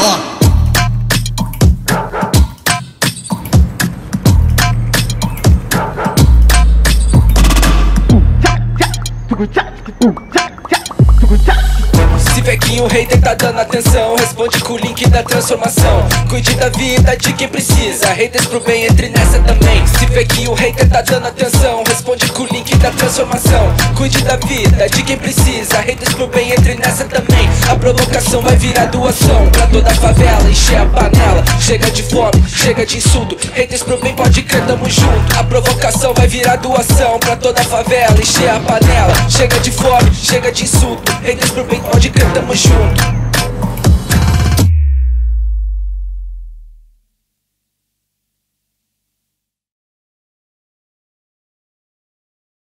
자, 자, 자, 자, 자, 자, 자, Se Vequinho hater tá dando atenção, responde com o link da transformação. Cuide da vida de quem precisa, haters pro bem, entre nessa também. Se Vequinho hater tá dando atenção, responde com o link da transformação. Cuide da vida de quem precisa, haters pro bem, entre nessa também. A provocação vai virar doação pra toda a favela, encher a panela. Chega de fome, chega de insulto, haters pro bem, pode crer, tamo junto. A provocação vai virar doação pra toda a favela, encher a panela. Chega de fome, chega de insulto, haters pro bem, pode crer, tamo junto.